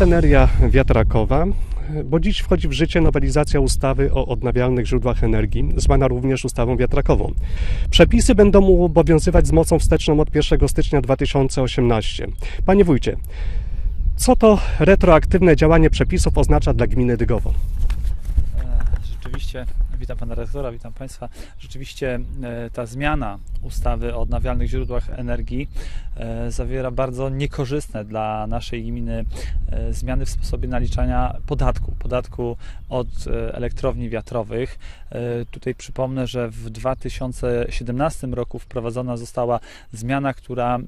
jest energia wiatrakowa? Bo dziś wchodzi w życie nowelizacja ustawy o odnawialnych źródłach energii, zwana również ustawą wiatrakową. Przepisy będą obowiązywać z mocą wsteczną od 1 stycznia 2018. Panie wójcie, co to retroaktywne działanie przepisów oznacza dla gminy Dygowo? E, Rzeczywiście, witam pana redaktora, witam państwa. Rzeczywiście e, ta zmiana ustawy o odnawialnych źródłach energii e, zawiera bardzo niekorzystne dla naszej gminy e, zmiany w sposobie naliczania podatku, podatku od elektrowni wiatrowych. Tutaj przypomnę, że w 2017 roku wprowadzona została zmiana, która,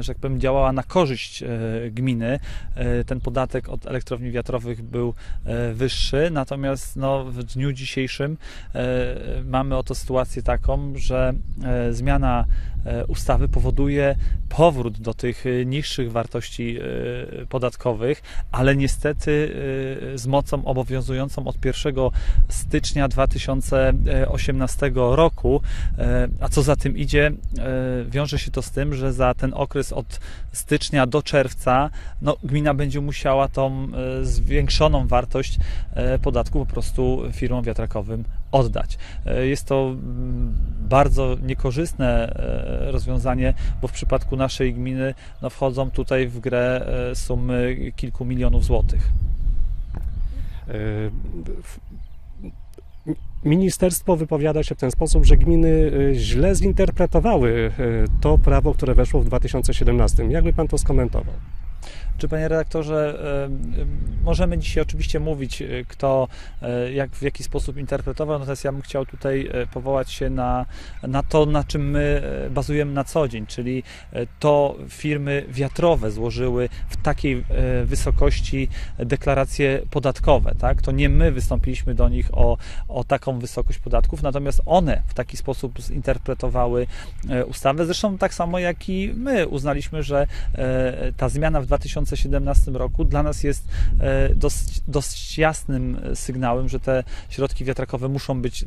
że tak powiem, działała na korzyść gminy. Ten podatek od elektrowni wiatrowych był wyższy, natomiast no, w dniu dzisiejszym mamy oto sytuację taką, że e, zmiana e, ustawy powoduje powrót do tych e, niższych wartości e, podatkowych, ale niestety e, z mocą obowiązującą od 1 stycznia 2018 roku. E, A co za tym idzie, e, wiąże się to z tym, że za ten okres od stycznia do czerwca no, gmina będzie musiała tą e, zwiększoną wartość e, podatku po prostu firmom wiatrakowym oddać. E, Jest to mm, bardzo niekorzystne e, rozwiązanie, bo w przypadku naszej gminy no, wchodzą tutaj w grę e, sumy kilku milionów złotych. Ministerstwo wypowiada się w ten sposób, że gminy źle zinterpretowały to prawo, które weszło w 2017. Jakby pan to skomentował? Czy panie redaktorze, e, e, możemy dzisiaj oczywiście mówić, e, kto jak, w jaki sposób interpretował, natomiast ja bym chciał tutaj powołać się na, na to, na czym my bazujemy na co dzień, czyli to firmy wiatrowe złożyły w takiej wysokości deklaracje podatkowe. Tak? To nie my wystąpiliśmy do nich o, o taką wysokość podatków, natomiast one w taki sposób zinterpretowały ustawę. Zresztą tak samo jak i my uznaliśmy, że ta zmiana w 2017 roku dla nas jest e, dosyć, dosyć jasnym sygnałem, że te środki wiatrakowe muszą być,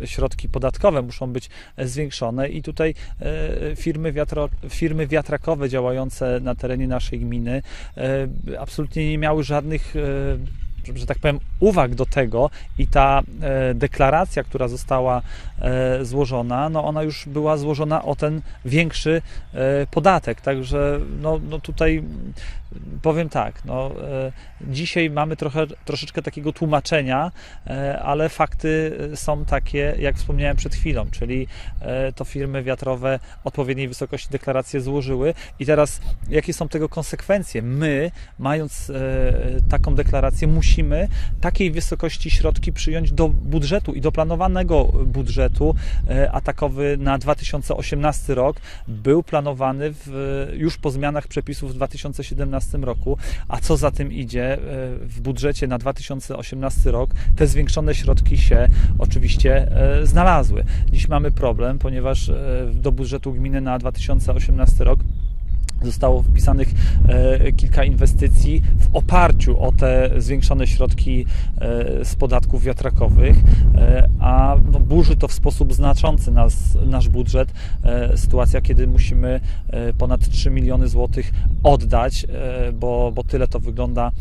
e, środki podatkowe muszą być e, zwiększone. I tutaj e, firmy, wiatro, firmy wiatrakowe działające na terenie naszej gminy e, absolutnie nie miały żadnych e, że- tak powiem, uwag do tego i ta e, deklaracja, która została e, złożona, no ona już była złożona o ten większy e, podatek. Także no, no tutaj powiem tak, no, dzisiaj mamy trochę, troszeczkę takiego tłumaczenia, ale fakty są takie, jak wspomniałem przed chwilą, czyli to firmy wiatrowe odpowiedniej wysokości deklaracje złożyły i teraz jakie są tego konsekwencje? My, mając taką deklarację, musimy takiej wysokości środki przyjąć do budżetu i do planowanego budżetu, e, a takowy na 2018 rok był planowany w, już po zmianach przepisów w 2017 roku, a co za tym idzie, e, w budżecie na 2018 rok te zwiększone środki się oczywiście e, znalazły. Dziś mamy problem, ponieważ do budżetu gminy na 2018 rok zostało wpisanych e, kilka inwestycji w oparciu o te zwiększone środki e, z podatków wiatrakowych, e, a no, burzy to w sposób znaczący nas, nasz budżet. Sytuacja, kiedy musimy ponad 3 miliony złotych oddać, bo, bo tyle to wygląda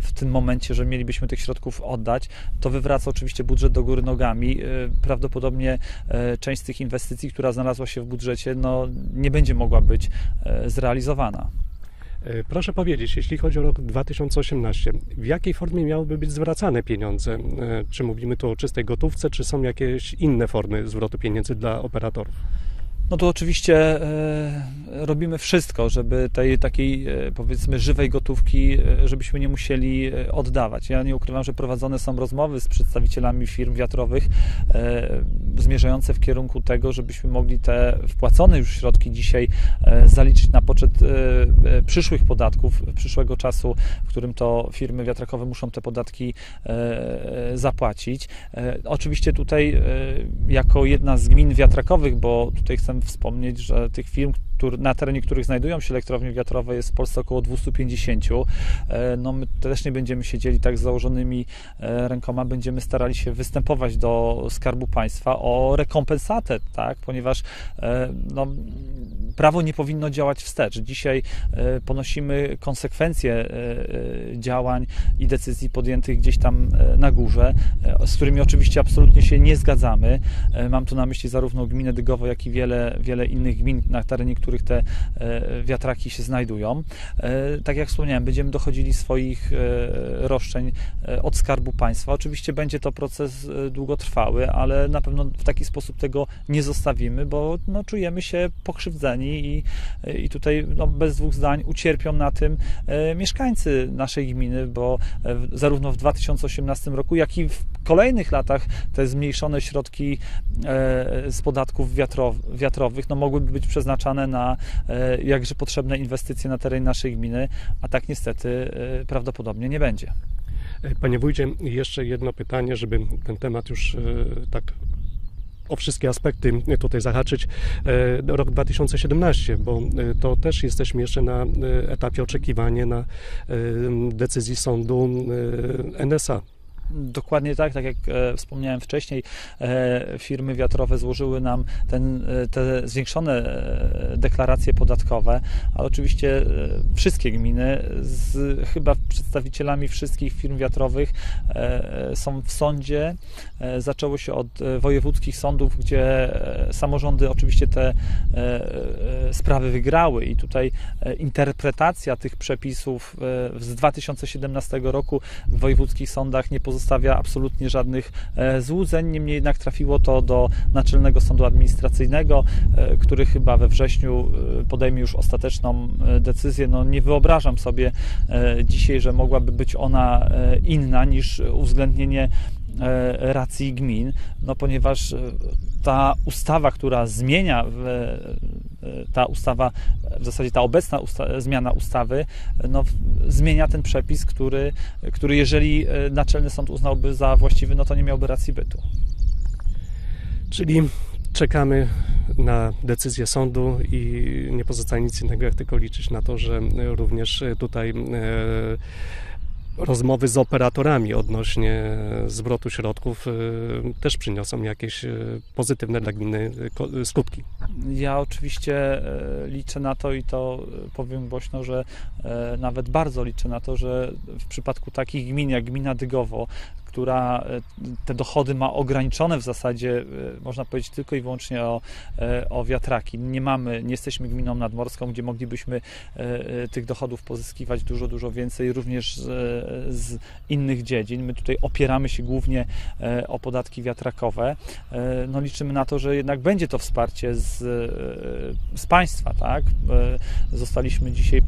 w tym momencie, że mielibyśmy tych środków oddać, to wywraca oczywiście budżet do góry nogami. Prawdopodobnie część z tych inwestycji, która znalazła się w budżecie, no, nie będzie mogła być zrealizowana. E, Proszę powiedzieć, jeśli chodzi o rok 2018, w jakiej formie miałyby być zwracane pieniądze? E, Czy mówimy tu o czystej gotówce, czy są jakieś inne formy zwrotu pieniędzy dla operatorów? No to oczywiście e, robimy wszystko, żeby tej takiej e, powiedzmy żywej gotówki, e, żebyśmy nie musieli oddawać. Ja nie ukrywam, że prowadzone są rozmowy z przedstawicielami firm wiatrowych zmierzające w kierunku tego, żebyśmy mogli te wpłacone już środki dzisiaj zaliczyć na poczet przyszłych podatków, przyszłego czasu, w którym to firmy wiatrakowe muszą te podatki zapłacić. Oczywiście tutaj jako jedna z gmin wiatrakowych, bo tutaj chcę wspomnieć, że tych firm, na terenie których znajdują się elektrownie wiatrowe jest w Polsce około 250. No my też nie będziemy siedzieli tak z założonymi rękoma, będziemy starali się występować do Skarbu Państwa o rekompensatę, tak, ponieważ no, prawo nie powinno działać wstecz. Dzisiaj ponosimy konsekwencje działań i decyzji podjętych gdzieś tam na górze, z którymi oczywiście absolutnie się nie zgadzamy. Mam tu na myśli zarówno gminę Dygowo, jak i wiele, wiele innych gmin, na terenie których te e, wiatraki się znajdują. E, tak jak wspomniałem, będziemy dochodzili swoich e, roszczeń od Skarbu Państwa. Oczywiście będzie to proces długotrwały, ale na pewno w taki sposób tego nie zostawimy, bo no, czujemy się pokrzywdzeni i, i tutaj no, bez dwóch zdań ucierpią na tym mieszkańcy naszej gminy, bo zarówno w 2018 roku, jak i w kolejnych latach te zmniejszone środki z podatków wiatrowych no, mogłyby być przeznaczane na e, jakże potrzebne inwestycje na terenie naszej gminy, a tak niestety e, prawdopodobnie nie będzie. Panie wójcie, jeszcze jedno pytanie, żeby ten temat już e, tak o wszystkie aspekty tutaj zahaczyć. Rok 2017, bo to też jesteśmy jeszcze na etapie oczekiwania na decyzji sądu NSA. Dokładnie tak, tak jak e, wspomniałem wcześniej, e, firmy wiatrowe złożyły nam ten, e, te zwiększone deklaracje podatkowe, ale oczywiście wszystkie gminy z chyba przedstawicielami wszystkich firm wiatrowych e, są w sądzie. Zaczęło się od wojewódzkich sądów, gdzie samorządy oczywiście te sprawy wygrały i tutaj interpretacja tych przepisów z 2017 roku w wojewódzkich sądach nie pozostawia absolutnie żadnych e, złudzeń. Niemniej jednak trafiło to do Naczelnego Sądu Administracyjnego, e, który chyba we wrześniu e, podejmie już ostateczną decyzję. No, nie wyobrażam sobie dzisiaj, że mogłaby być ona inna niż uwzględnienie racji gmin, no ponieważ ta ustawa, która zmienia ta ustawa, w zasadzie ta obecna usta zmiana ustawy, no, zmienia ten przepis, który, który jeżeli e, Naczelny Sąd uznałby za właściwy, no to nie miałby racji bytu. Czyli czekamy na decyzję sądu i nie pozostaje nic innego, jak tylko liczyć na to, że również tutaj e, rozmowy z operatorami odnośnie zwrotu środków y, też przyniosą jakieś y, pozytywne dla gminy skutki. Ja oczywiście liczę na to i to powiem głośno, że nawet bardzo liczę na to, że w przypadku takich gmin jak gmina Dygowo, która e, te dochody ma ograniczone w zasadzie, e, można powiedzieć, tylko i wyłącznie o, e, o wiatraki. Nie mamy, nie jesteśmy gminą nadmorską, gdzie moglibyśmy tych dochodów pozyskiwać dużo, dużo więcej, również z, z innych dziedzin. My tutaj opieramy się głównie o podatki wiatrakowe. No liczymy na to, że jednak będzie to wsparcie z, z państwa, tak? Zostaliśmy dzisiaj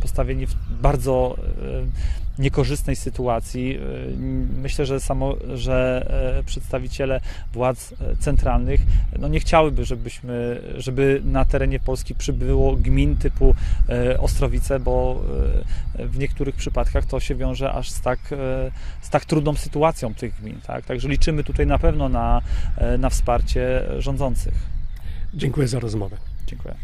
postawieni w bardzo niekorzystnej sytuacji. Myślę, że, samo, że e, przedstawiciele władz e, centralnych no nie chciałyby, żebyśmy, żeby na terenie Polski przybyło gmin typu e, Ostrowice, bo w niektórych przypadkach to się wiąże aż z tak, z tak trudną sytuacją tych gmin. Tak? Także liczymy tutaj na pewno na, na wsparcie rządzących. Dziękuję za rozmowę. Dziękuję.